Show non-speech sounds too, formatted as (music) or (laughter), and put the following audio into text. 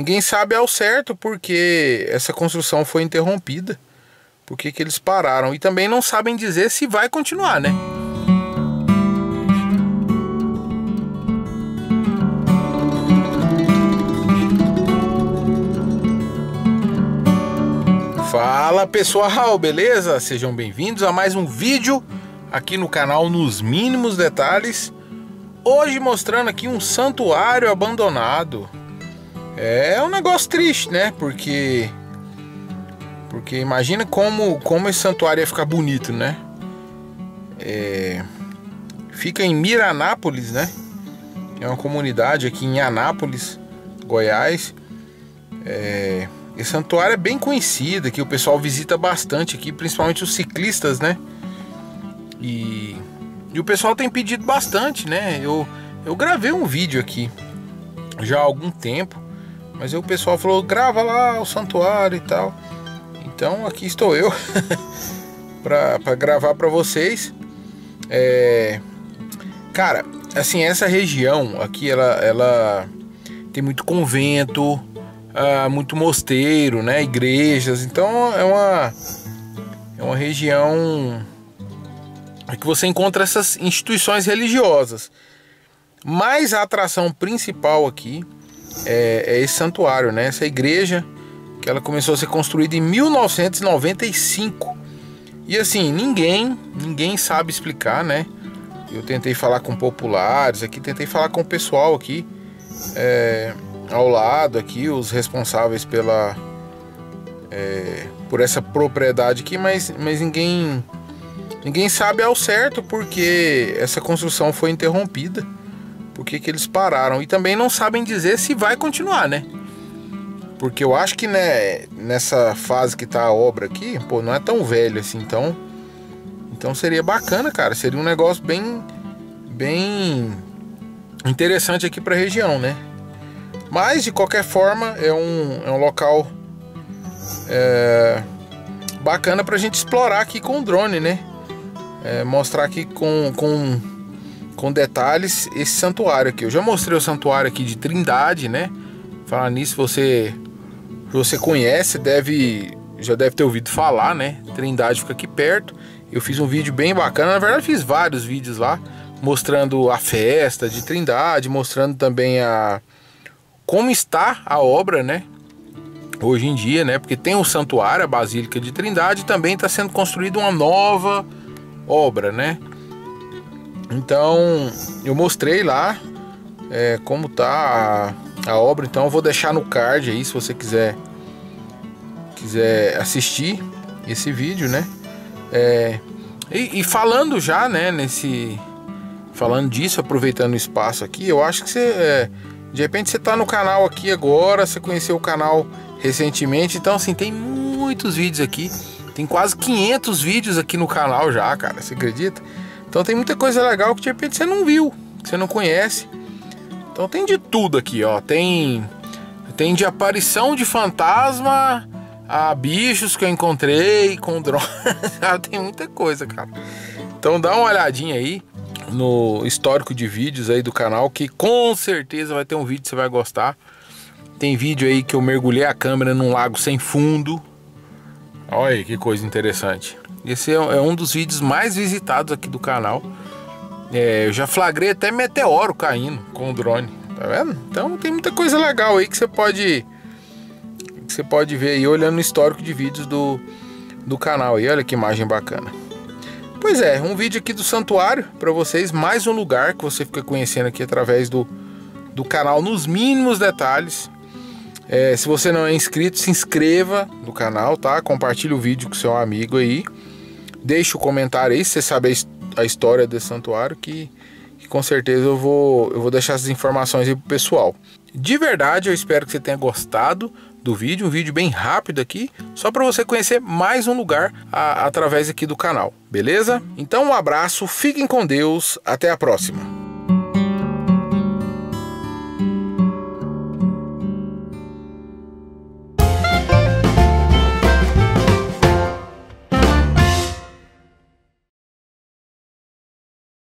ninguém sabe ao certo porque essa construção foi interrompida, por que eles pararam e também não sabem dizer se vai continuar, né? Fala pessoal, beleza? Sejam bem-vindos a mais um vídeo aqui no canal Nos Mínimos Detalhes. Hoje mostrando aqui um santuário abandonado. É um negócio triste, né? Porque porque imagina como como esse santuário ia ficar bonito, né? É... Fica em Miranápolis, né? É uma comunidade aqui em Anápolis, Goiás. É... Esse santuário é bem conhecido, que o pessoal visita bastante aqui, principalmente os ciclistas, né? E, e o pessoal tem pedido bastante, né? Eu, eu gravei um vídeo aqui já há algum tempo, mas o pessoal falou: grava lá o santuário e tal. Então aqui estou eu (laughs) para gravar para vocês. É, cara, assim, essa região aqui ela, ela tem muito convento, uh, muito mosteiro, né, igrejas. Então é uma é uma região que você encontra essas instituições religiosas. Mas a atração principal aqui é, é esse santuário, né? Essa igreja que ela começou a ser construída em 1995. E assim, ninguém, ninguém sabe explicar, né? Eu tentei falar com populares aqui, tentei falar com o pessoal aqui. É, ao lado aqui os responsáveis pela é, por essa propriedade aqui, mas, mas ninguém ninguém sabe ao certo porque essa construção foi interrompida, porque que eles pararam e também não sabem dizer se vai continuar, né? Porque eu acho que né, nessa fase que tá a obra aqui, pô, não é tão velho assim, então então seria bacana, cara, seria um negócio bem bem interessante aqui para a região, né? Mas de qualquer forma é um, é um local é, bacana para a gente explorar aqui com o drone, né? É, mostrar aqui com, com, com detalhes esse santuário aqui. Eu já mostrei o santuário aqui de Trindade, né? Falar nisso, você você conhece, deve já deve ter ouvido falar, né? Trindade fica aqui perto. Eu fiz um vídeo bem bacana, na verdade fiz vários vídeos lá mostrando a festa de Trindade, mostrando também a como está a obra, né? Hoje em dia, né? Porque tem o santuário, a Basílica de Trindade, e também está sendo construída uma nova obra, né? Então, eu mostrei lá é, como tá a, a, obra. Então, eu vou deixar no card aí, se você quiser quiser assistir esse vídeo, né? É, e, e, falando já, né? Nesse falando disso, aproveitando o espaço aqui, eu acho que você é, de repente você está no canal aqui agora, você conheceu o canal recentemente, então assim, tem muitos vídeos aqui. Tem quase 500 vídeos aqui no canal já, cara, você acredita? Então tem muita coisa legal que de repente você não viu, que você não conhece. Então tem de tudo aqui, ó. Tem tem de aparição de fantasma a bichos que eu encontrei com drone. (laughs) tem muita coisa, cara. Então dá uma olhadinha aí no histórico de vídeos aí do canal, que com certeza vai ter um vídeo que você vai gostar. Tem vídeo aí que eu mergulhei a câmera num lago sem fundo. Olha aí que coisa interessante. Esse é, é um dos vídeos mais visitados aqui do canal. É, eu já flagrei até meteoro caindo com o drone, tá vendo? Então tem muita coisa legal aí que você pode que você pode ver aí olhando o histórico de vídeos do, do canal aí. Olha que imagem bacana. Pois é, um vídeo aqui do santuário para vocês, mais um lugar que você fica conhecendo aqui através do, do canal nos mínimos detalhes. É, se você não é inscrito, se inscreva no canal, tá? Compartilhe o vídeo com seu amigo aí. Deixe o comentário aí se você sabe a, a história desse santuário que, que, com certeza eu vou, eu vou deixar essas informações aí pro pessoal. De verdade, eu espero que você tenha gostado do vídeo, um vídeo bem rápido aqui, só para você conhecer mais um lugar a, através aqui do canal, beleza? Então um abraço, fiquem com Deus, até a próxima.